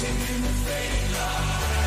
Dancing in the fading light